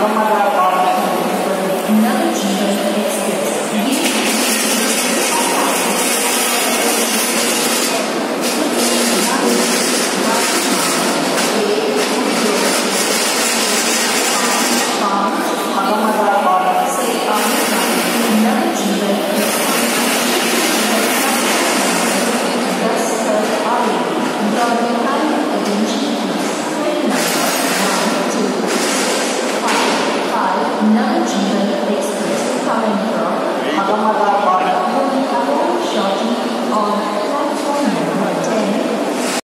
Mama nine.